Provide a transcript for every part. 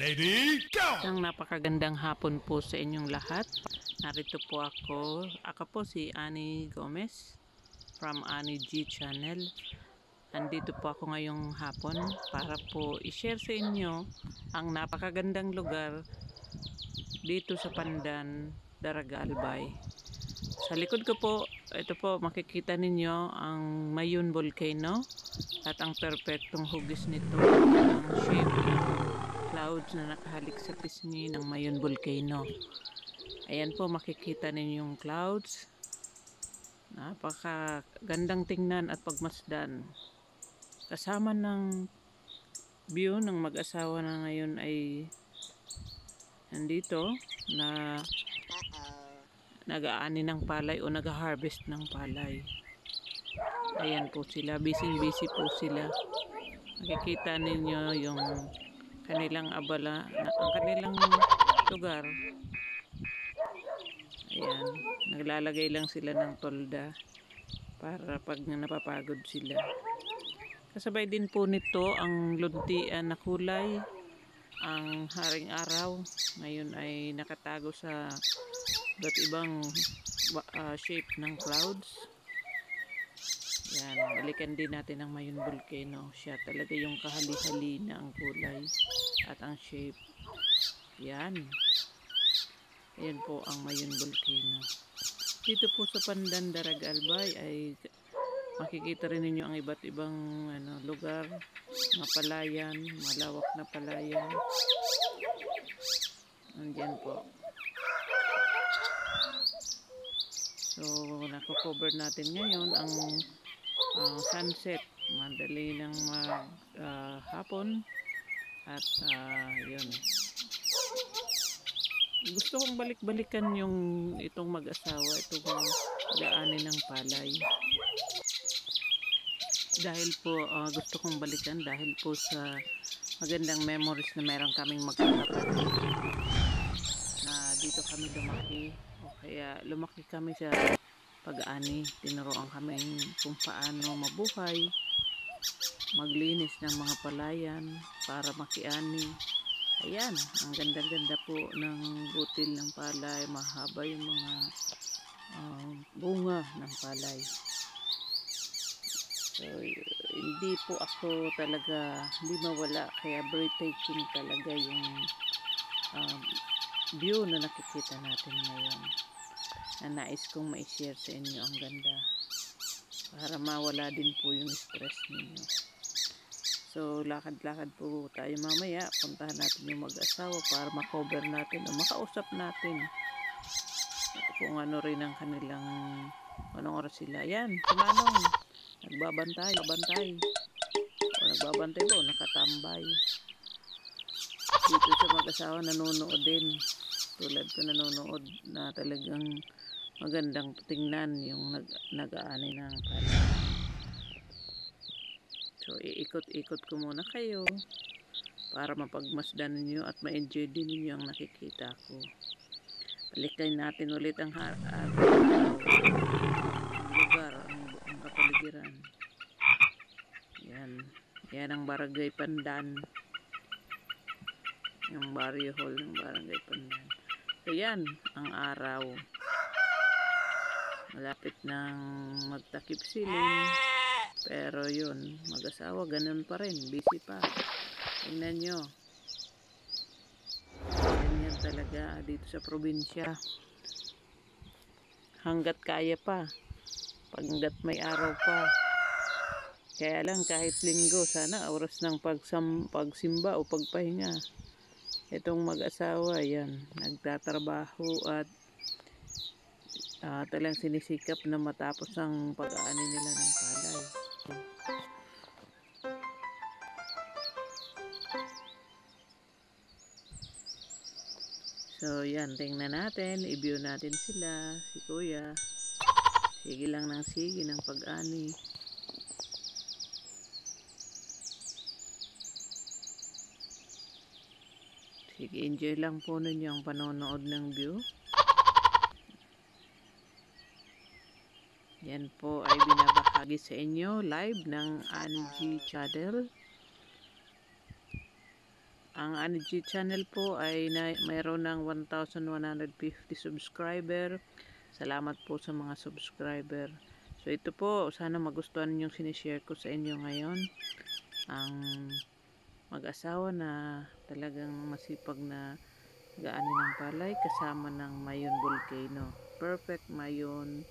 Lady, go! Isang napakagandang hapon po sa inyong lahat. Narito po ako. Ako po si Annie Gomez from Annie G Channel. Andito po ako ngayong hapon para po i-share sa inyo ang napakagandang lugar dito sa Pandan, Daraga Albay. Sa likod ko po, ito po makikita ninyo ang Mayun Volcano at ang perpektong hugis nito ang shape clouds na nakahalik sa pisngi ng Mayon Volcano. Ayan po makikita ninyo yung clouds. Napaka gandang tingnan at pagmasdan. Kasama ng view ng mag-asawa na ngayon ay nandito na nag-aani ng palay o nag-harvest ng palay. Ayan po sila, busy-busy po sila. Makikita ninyo yung kanilang abala, ang kanilang lugar. Ayan, naglalagay lang sila ng tolda para pag napapagod sila. Kasabay din po nito ang luntian na kulay, ang haring araw. Ngayon ay nakatago sa iba't ibang uh, shape ng clouds. Yan, balikan din natin ang Mayon Volcano. Siya talaga yung kahali-hali na ang kulay at ang shape. Yan. Ayan po ang Mayon Volcano. Dito po sa Pandan Darag Albay ay makikita rin ninyo ang iba't ibang ano, lugar, mga palayan, malawak na palayan. Andiyan po. So, nako-cover natin ngayon ang uh, sunset. Madali ng mag uh, hapon at uh, yun. Gusto kong balik-balikan yung itong mag-asawa, itong gaani ng palay. Dahil po uh, gusto kong balikan dahil po sa magandang memories na meron kaming magkakapatid na dito kami lumaki o kaya lumaki kami sa pag-ani tinuruan kami kung paano mabuhay maglinis ng mga palayan para makiani. Ayan ang ganda-ganda po ng butil ng palay. Mahaba yung mga uh, bunga ng palay. So hindi po ako talaga hindi mawala. Kaya breathtaking talaga yung um, view na nakikita natin ngayon na nais kong ma-share sa inyo. Ang ganda. Para mawala din po yung stress ninyo. So lakad-lakad po tayo mamaya. Puntahan natin yung mag-asawa para makover natin o makausap natin. Kung ano rin ang kanilang anong oras sila. Yan kumanong nagbabantay nagbabantay o nagbabantay ba nakatambay? Dito sa mag-asawa nanonood din. Tulad ko nanonood na talagang magandang tingnan yung nag nag-aani ng palay. So, iikot-ikot ko muna kayo para mapagmasdan ninyo at ma-enjoy din ninyo ang nakikita ko. Balikan natin ulit ang, har ang lugar, ang, ang kapaligiran. Yan. Yan ang barangay Pandan. Yung barrio hall ng barangay Pandan. So, yan ang araw malapit nang magtakip siling pero yun mag-asawa ganun pa rin. Busy pa. Tingnan nyo. Ganyan talaga dito sa probinsya. Hanggat kaya pa. Paggat may araw pa. Kaya lang kahit linggo sana oras ng pagsam, pagsimba o pagpahinga. Itong mag-asawa yan. Nagtatrabaho at uh, talang sinisikap na matapos ang pag-aani nila ng palay. So, yan. Tingnan natin. I-view natin sila. Si Kuya. Sige lang ng sige ng pag-ani. Sige, enjoy lang po ninyo ang panonood ng view. Yan po ay binabahagi sa inyo live ng Angie Channel. Ang Anigi channel po ay na, mayroon ng 1,150 subscriber. Salamat po sa mga subscriber. So ito po, sana magustuhan yung sinishare ko sa inyo ngayon. Ang mag-asawa na talagang masipag na gaani ng palay kasama ng Mayon Volcano. Perfect Mayon,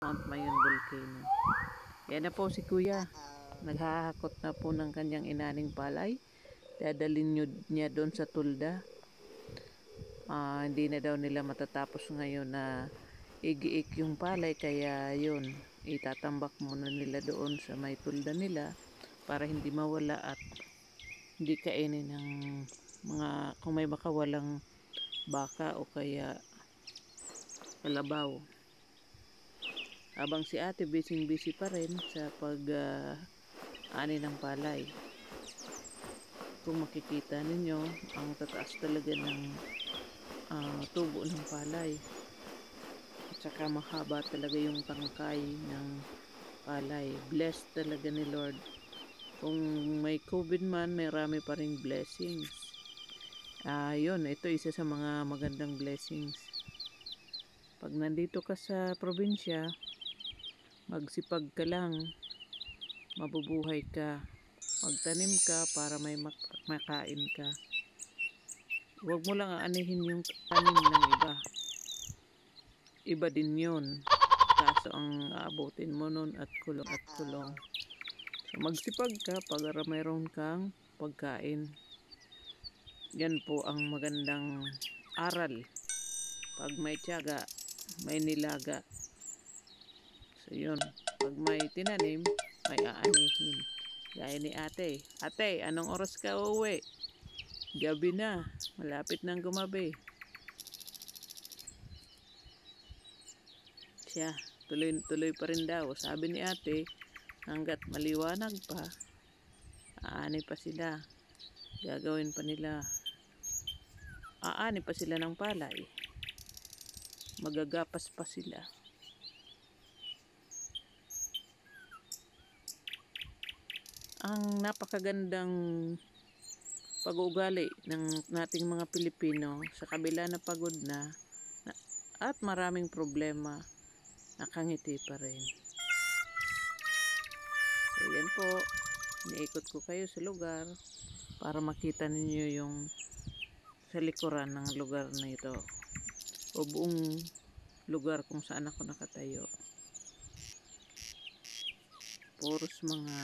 Mount Mayon Volcano. Yan na po si Kuya. Naghahakot na po ng kanyang inaning palay dadalhin nyo, niya doon sa tulda uh, hindi na daw nila matatapos ngayon na igiik yung palay kaya yun itatambak muna nila doon sa may tulda nila para hindi mawala at hindi kainin ng mga kung may makawalang baka o kaya kalabaw habang si ate busy busy pa rin sa pag uh, ani ng palay. Kung makikita ninyo ang tataas talaga ng uh, tubo ng palay. At saka mahaba talaga yung tangkay ng palay. Blessed talaga ni Lord. Kung may COVID man may rami pa rin blessings. Uh, yun. Ito isa sa mga magandang blessings. Pag nandito ka sa probinsya magsipag ka lang. Mabubuhay ka. Magtanim ka para may mak makain ka. Huwag mo lang aanihin yung tanim ng iba. Iba din yun. Kaso ang aabutin mo nun at kulong at kulong. So magsipag ka para mayroon kang pagkain. Yan po ang magandang aral. Pag may tiyaga may nilaga so yun pag may tinanim may aanihin Gaya ni ate. Ate, anong oras ka uwi? Gabi na. Malapit nang gumabi. Siya, tuloy-tuloy pa rin daw. Sabi ni ate, hanggat maliwanag pa, aani pa sila. Gagawin pa nila. Aani pa sila ng palay. Magagapas pa sila. Ang napakagandang pag-uugali ng nating mga Pilipino sa kabila na pagod na, at maraming problema nakangiti pa rin. So yan po, niikot ko kayo sa lugar para makita ninyo yung sa likuran ng lugar na ito o buong lugar kung saan ako nakatayo puros mga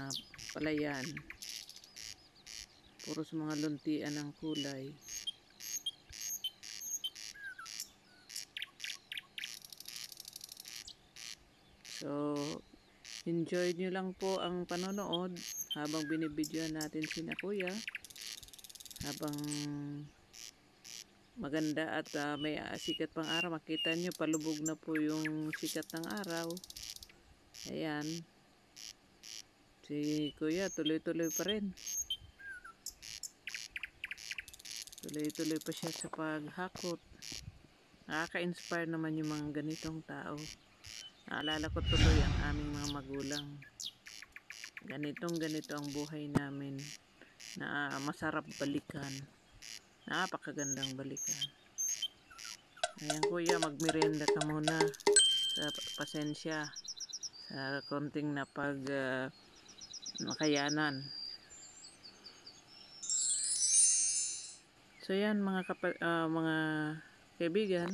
palayan puros mga luntian ng kulay. So enjoy nyo lang po ang panonood habang binibidyoan natin sina kuya. Habang maganda at uh, may sikat pang araw. Makita nyo palubog na po yung sikat ng araw. Ayan Si kuya tuloy-tuloy pa rin. Tuloy-tuloy pa siya sa paghakot. Nakaka-inspire naman yung mga ganitong tao. Naalala ko tuloy ang aming mga magulang. Ganitong ganito ang buhay namin na masarap balikan. Napakagandang balikan. Ayan kuya, magmerienda ka muna sa pasensya sa konting na pag uh, makayanan so yan mga kapal, uh, mga kaibigan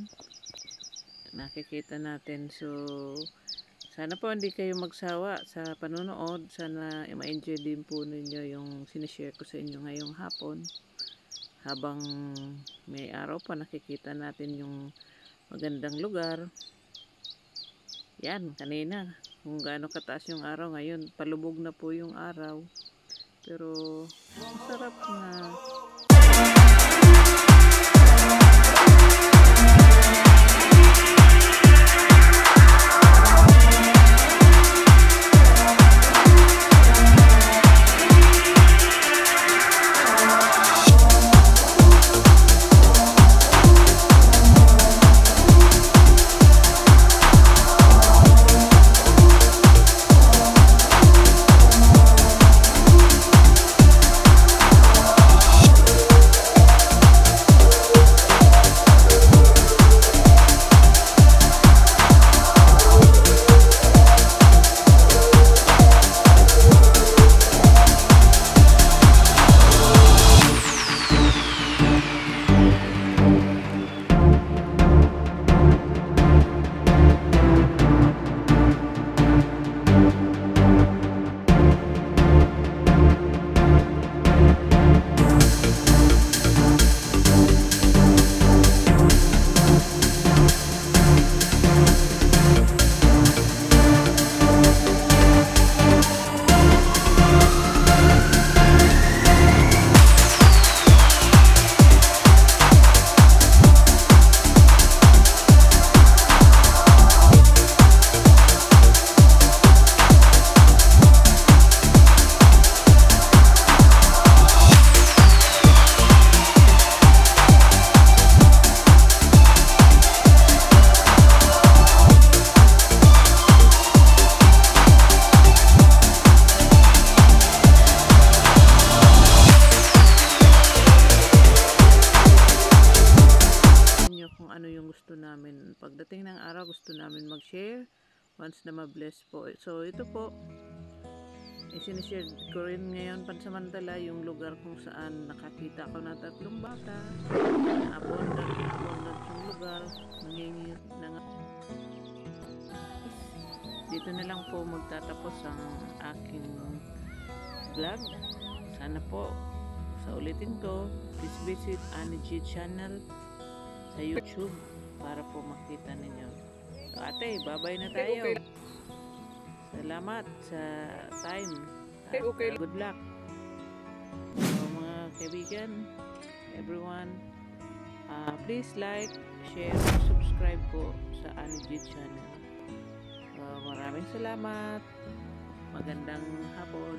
nakikita natin. So sana po hindi kayo magsawa sa panonood. Sana ma-enjoy din po ninyo yung sinishare ko sa inyo ngayong hapon. Habang may araw pa nakikita natin yung magandang lugar. Yan kanina kung gaano kataas yung araw. Ngayon palubog na po yung araw. Pero masarap na gusto namin, pagdating ng araw, gusto namin mag-share once na ma-bless po. So, ito po, isinishare ko rin ngayon pansamantala yung lugar kung saan nakakita ko na tatlong bata. Abundant, abundant yung lugar. Nangingit na nga. Dito na lang po magtatapos ang aking vlog. Sana po sa ulitin ko, please visit Annie channel sa YouTube para po makita ninyo. So ate, babay na tayo. Salamat sa time. At, Okay. good luck. So mga kaibigan, everyone, uh, please like, share, subscribe po sa G channel. So, maraming salamat. Magandang hapon.